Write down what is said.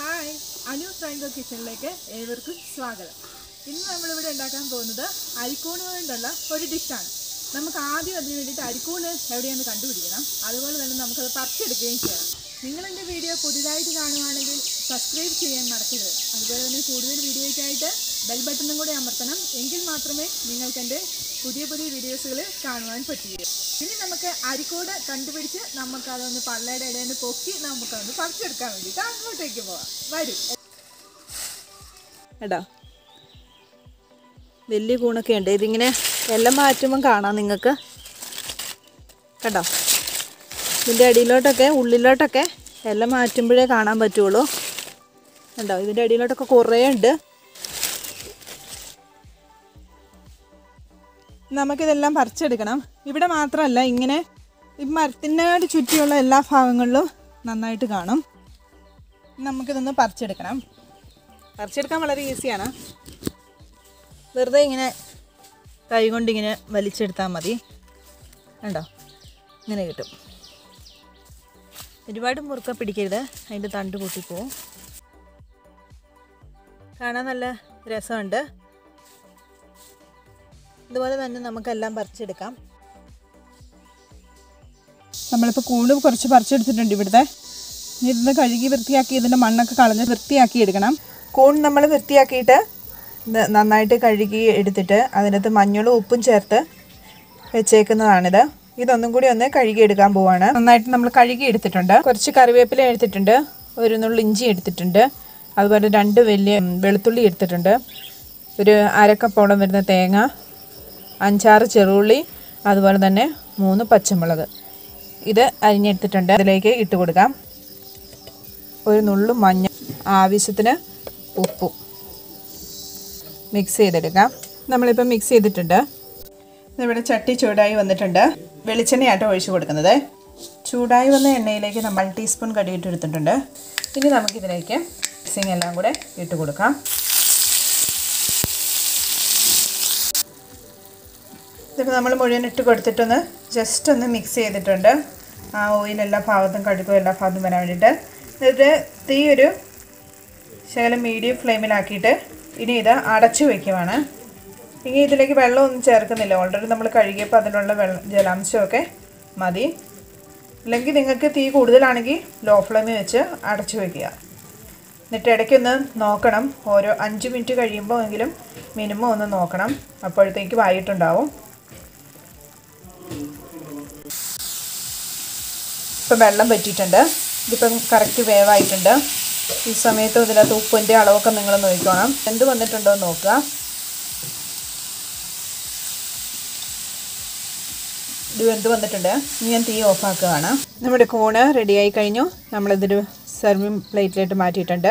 Hi Anu Franco കിച്ചണിലേക്ക് ഏവർക്കും സ്വാഗതം. ഇന്ന് നമ്മളിവിടെ ഉണ്ടാക്കാൻ പോകുന്നത് അരിക്കൂണ് കൊണ്ടുള്ള ഒരു ഡിഷാണ്. നമുക്ക് ആദ്യം അതിന് വേണ്ടിയിട്ട് അരിക്കൂണ് എവിടെയാണെന്ന് കണ്ടുപിടിക്കണം. അതുപോലെ തന്നെ നമുക്കത് പറിച്ചെടുക്കുകയും ചെയ്യണം നിങ്ങൾ എന്റെ വീഡിയോ പുതിയതായിട്ട് കാണുവാണെങ്കിൽ സബ്സ്ക്രൈബ് ചെയ്യാൻ മറക്കരുത്. അതുപോലെ തന്നെ കൂടുതൽ വീഡിയോയ്ക്കായിട്ട് ബെൽ ബട്ടണും കൂടി അമർത്തണം. എങ്കിൽ മാത്രമേ നിങ്ങൾക്കെന്റെ പുതിയ പുതിയ വീഡിയോസുകൾ കാണുവാൻ പറ്റുകയുള്ളൂ ഇനി നമുക്ക് അരിക്കോട് കണ്ടുപിടിച്ച് നമുക്ക് അതൊന്ന് പള്ളയുടെ ഇടയിൽ നിന്ന് പൊക്കി നമുക്കതൊന്ന് പറിച്ചെടുക്കാൻ വേണ്ടിയിട്ട് അങ്ങോട്ടേക്ക് പോവാം. വരും. എടാ വലിയ കൂണൊക്കെ ഉണ്ട്. ഇതിങ്ങനെ എല്ലാം മാറ്റുമ്പം കാണാം നിങ്ങൾക്ക്. കണ്ടോ? ഇതിന്റെ അടിയിലോട്ടൊക്കെ ഉള്ളിലോട്ടൊക്കെ എല്ലാം മാറ്റുമ്പോഴേ കാണാൻ പറ്റുള്ളൂ. കണ്ടോ? ഇതിന്റെ അടിയിലോട്ടൊക്കെ കുറേ ഉണ്ട്. നമുക്കിതെല്ലാം പറിച്ചെടുക്കണം. ഇവിടെ മാത്രമല്ല ഇങ്ങനെ ഈ മരത്തിനോട് ചുറ്റിയുള്ള എല്ലാ ഭാഗങ്ങളിലും നന്നായിട്ട് കാണും. നമുക്കിതൊന്ന് പറിച്ചെടുക്കണം. പറിച്ചെടുക്കാൻ വളരെ ഈസിയാണ്. വെറുതെ ഇങ്ങനെ കൈ കൊണ്ട് ഇങ്ങനെ വലിച്ചെടുത്താൽ മതി. കണ്ടോ? ഇങ്ങനെ കിട്ടും. ഒരുപാട് മുറുക്ക പിടിക്കരുത്. അതിന്റെ തണ്ട് പൊട്ടിപ്പോവും. കാണാൻ നല്ല രസമുണ്ട്. ഇതുപോലെ തന്നെ നമുക്കെല്ലാം പറിച്ചെടുക്കാം. നമ്മളിപ്പോൾ കൂണ് കുറച്ച് പറിച്ചെടുത്തിട്ടുണ്ട് ഇവിടുത്തെ. ഇരുന്ന് കഴുകി വൃത്തിയാക്കി ഇതിന്റെ മണ്ണൊക്കെ കളഞ്ഞ് വൃത്തിയാക്കി എടുക്കണം. കൂൺ നമ്മൾ വൃത്തിയാക്കിയിട്ട് നന്നായിട്ട് കഴുകി എടുത്തിട്ട് അതിനകത്ത് മഞ്ഞളും ഉപ്പും ചേർത്ത് വെച്ചേക്കുന്നതാണിത്. ഇതൊന്നും കൂടി ഒന്ന് കഴുകി എടുക്കാൻ പോവാണ്. നന്നായിട്ട് നമ്മൾ കഴുകി എടുത്തിട്ടുണ്ട് കുറച്ച് കറിവേപ്പില എടുത്തിട്ടുണ്ട്. ഒരു നുള്ളി ഇഞ്ചി എടുത്തിട്ടുണ്ട്. അതുപോലെ രണ്ട് വലിയ വെളുത്തുള്ളി എടുത്തിട്ടുണ്ട്. ഒരു അരക്കപ്പോളം വരുന്ന തേങ്ങ അഞ്ചാറ് ചെറുള്ളി അതുപോലെ തന്നെ മൂന്ന് പച്ചമുളക്. ഇത് അരിഞ്ഞെടുത്തിട്ടുണ്ട്. അതിലേക്ക് ഇട്ട് കൊടുക്കാം. ഒരു നുള്ളു മഞ്ഞ ആവശ്യത്തിന് ഉപ്പും മിക്സ് ചെയ്തെടുക്കാം. നമ്മളിപ്പോൾ മിക്സ് ചെയ്തിട്ടുണ്ട്. ഇവിടെ ചട്ടി ചൂടായി വന്നിട്ടുണ്ട്. വെളിച്ചെണ്ണയാട്ടോ ഒഴിച്ചു കൊടുക്കുന്നത്. ചൂടായി വന്ന എണ്ണയിലേക്ക് നമ്മൾ ടീസ്പൂൺ കടിയിട്ട് എടുത്തിട്ടുണ്ട്. ഇനി നമുക്കിതിലേക്ക് മിക്സിങ് എല്ലാം കൂടെ ഇട്ട് കൊടുക്കാം. ഇതിപ്പോൾ നമ്മൾ മുഴുവൻ ഇട്ട് കൊടുത്തിട്ടൊന്ന് ജസ്റ്റ് ഒന്ന് മിക്സ് ചെയ്തിട്ടുണ്ട്. ആ ഓയിൽ എല്ലാ ഭാഗത്തും കടുക്കും എല്ലാ ഭാഗത്തും വരാൻ വേണ്ടിയിട്ട്. എന്നിട്ട് തീ ഒരു ശകലം മീഡിയം ഫ്ലെയിമിലാക്കിയിട്ട് ഇനി ഇത് അടച്ചു വയ്ക്കുവാണ് ഇനി ഇതിലേക്ക് വെള്ളമൊന്നും ചേർക്കുന്നില്ല. ഓൾറെഡി നമ്മൾ കഴുകിയപ്പോൾ അതിലുള്ള വെള്ളം ജലാംശമൊക്കെ മതി. അല്ലെങ്കിൽ നിങ്ങൾക്ക് തീ കൂടുതലാണെങ്കിൽ ലോ ഫ്ലെയിമിൽ വെച്ച് അടച്ചു വയ്ക്കുക എന്നിട്ട് ഇടയ്ക്കൊന്ന് നോക്കണം. ഓരോ അഞ്ച് മിനിറ്റ് കഴിയുമ്പോൾ എങ്കിലും മിനിമം ഒന്ന് നോക്കണം. അപ്പോഴത്തേക്ക് വായിട്ടുണ്ടാവും ഇപ്പം വെള്ളം പറ്റിയിട്ടുണ്ട്. ഇതിപ്പം കറക്റ്റ് വേവായിട്ടുണ്ട്. ഈ സമയത്ത് ഇതിനകത്ത് ഉപ്പിന്റെ അളവൊക്കെ നിങ്ങൾ നോക്കിക്കോണം. എന്ത് വന്നിട്ടുണ്ടോ എന്ന് നോക്കുക. ഇത് വെന്ത് വന്നിട്ടുണ്ട്? ഇനി ഞാൻ തീ ഓഫാക്കുകയാണ്. നമ്മുടെ കൂണ് റെഡിയായി കഴിഞ്ഞു. നമ്മളിതൊരു സെർവിങ് പ്ലേറ്റിലായിട്ട് മാറ്റിയിട്ടുണ്ട്.